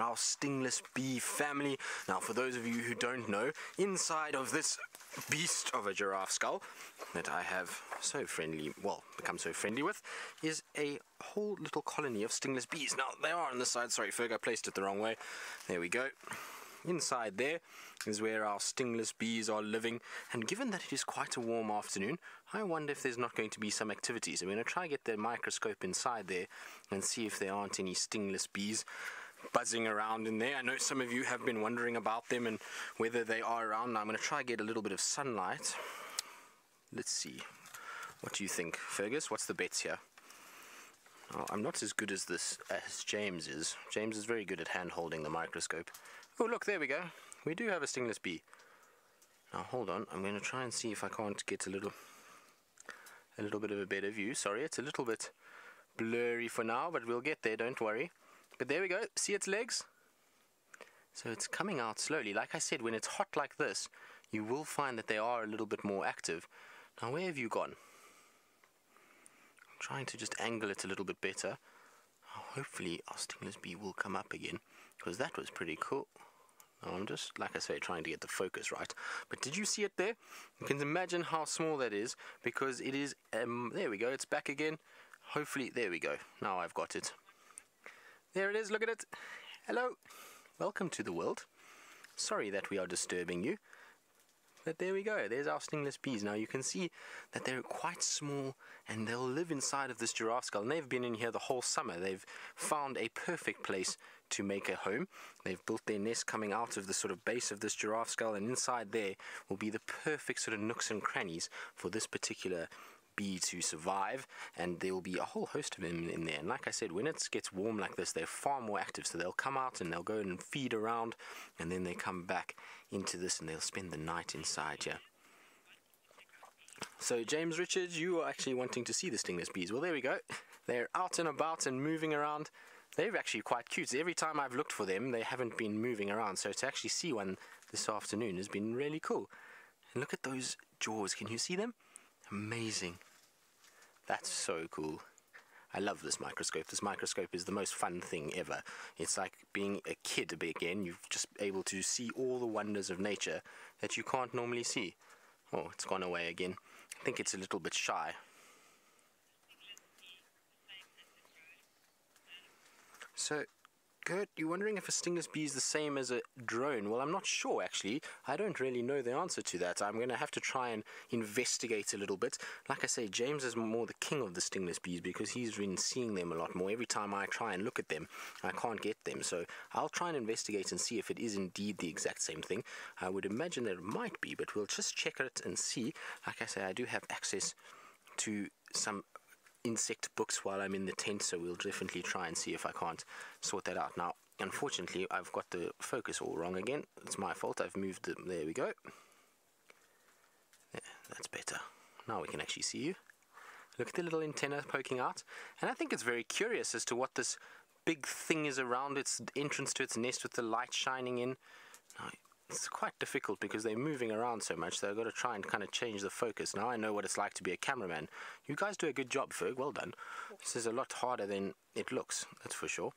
our stingless bee family. Now, for those of you who don't know, inside of this beast of a giraffe skull that I have so friendly, well, become so friendly with, is a whole little colony of stingless bees. Now, they are on this side. Sorry, Ferg, I placed it the wrong way. There we go. Inside there is where our stingless bees are living, and given that it is quite a warm afternoon, I wonder if there's not going to be some activities. I'm going to try and get the microscope inside there and see if there aren't any stingless bees buzzing around in there. I know some of you have been wondering about them and whether they are around. Now I'm going to try get a little bit of sunlight. Let's see. What do you think, Fergus? What's the bets here? Oh, I'm not as good as this as James is. James is very good at hand holding the microscope. Oh, look, there we go. We do have a stingless bee. Now, hold on. I'm going to try and see if I can't get a little, a little bit of a better view. Sorry, it's a little bit blurry for now, but we'll get there. Don't worry. But there we go. See its legs? So it's coming out slowly. Like I said, when it's hot like this, you will find that they are a little bit more active. Now, where have you gone? I'm trying to just angle it a little bit better. Hopefully, our stingless bee will come up again, because that was pretty cool. Now, I'm just, like I say, trying to get the focus right. But did you see it there? You can imagine how small that is, because it is, um, there we go, it's back again. Hopefully, there we go. Now I've got it. There it is, look at it. Hello. Welcome to the world. Sorry that we are disturbing you. But there we go, there's our stingless bees. Now you can see that they're quite small and they'll live inside of this giraffe skull. And they've been in here the whole summer. They've found a perfect place to make a home. They've built their nest coming out of the sort of base of this giraffe skull and inside there will be the perfect sort of nooks and crannies for this particular bee to survive, and there will be a whole host of them in there. And like I said, when it gets warm like this, they're far more active. So they'll come out and they'll go and feed around, and then they come back into this and they'll spend the night inside here. So James Richards, you are actually wanting to see the stingless bees. Well, there we go. They're out and about and moving around. They're actually quite cute. Every time I've looked for them, they haven't been moving around. So to actually see one this afternoon has been really cool. And look at those jaws. Can you see them? Amazing. That's so cool. I love this microscope. This microscope is the most fun thing ever. It's like being a kid again. You're just able to see all the wonders of nature that you can't normally see. Oh, it's gone away again. I think it's a little bit shy. So Kurt, you're wondering if a stingless bee is the same as a drone. Well, I'm not sure actually. I don't really know the answer to that. I'm going to have to try and investigate a little bit. Like I say, James is more the king of the stingless bees because he's been seeing them a lot more. Every time I try and look at them, I can't get them. So I'll try and investigate and see if it is indeed the exact same thing. I would imagine that it might be, but we'll just check it and see. Like I say, I do have access to some insect books while I'm in the tent, so we'll definitely try and see if I can't sort that out. Now, unfortunately, I've got the focus all wrong again. It's my fault. I've moved the. There we go. There, that's better. Now we can actually see you. Look at the little antenna poking out. And I think it's very curious as to what this big thing is around its entrance to its nest with the light shining in. Now, it's quite difficult because they're moving around so much that I've got to try and kind of change the focus. Now I know what it's like to be a cameraman. You guys do a good job, Ferg. Well done. This is a lot harder than it looks, that's for sure.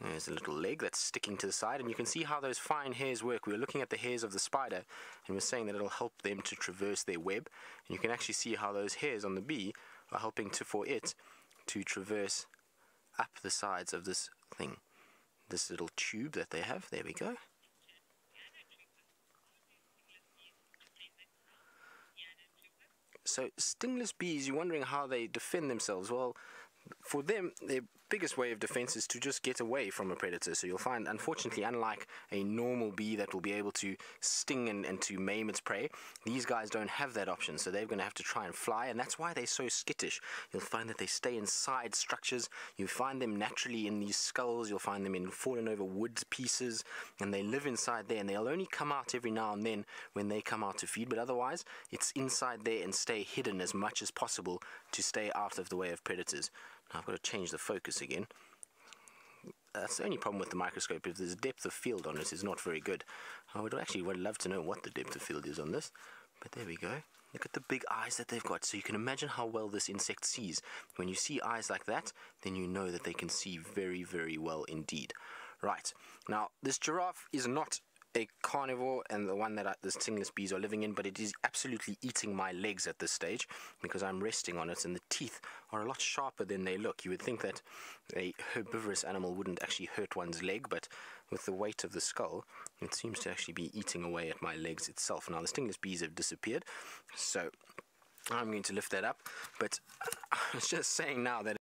There's a little leg that's sticking to the side, and you can see how those fine hairs work. We were looking at the hairs of the spider, and we're saying that it'll help them to traverse their web. And you can actually see how those hairs on the bee are helping to for it to traverse up the sides of this thing. This little tube that they have. There we go. So stingless bees, you're wondering how they defend themselves. Well, for them, their biggest way of defense is to just get away from a predator. So you'll find, unfortunately, unlike a normal bee that will be able to sting and, and to maim its prey, these guys don't have that option. So they're going to have to try and fly, and that's why they're so skittish. You'll find that they stay inside structures. You find them naturally in these skulls. You'll find them in fallen over wood pieces, and they live inside there. And they'll only come out every now and then when they come out to feed, but otherwise, it's inside there and stay hidden as much as possible to stay out of the way of predators. I've got to change the focus again. That's the only problem with the microscope, if there's depth of field on it, it is not very good. I would actually would love to know what the depth of field is on this, but there we go. Look at the big eyes that they've got, so you can imagine how well this insect sees. When you see eyes like that, then you know that they can see very, very well indeed. Right. Now, this giraffe is not a carnivore and the one that I, the stingless bees are living in, but it is absolutely eating my legs at this stage because I'm resting on it, and the teeth are a lot sharper than they look. You would think that a herbivorous animal wouldn't actually hurt one's leg, but with the weight of the skull, it seems to actually be eating away at my legs itself. Now, the stingless bees have disappeared, so I'm going to lift that up, but I was just saying now that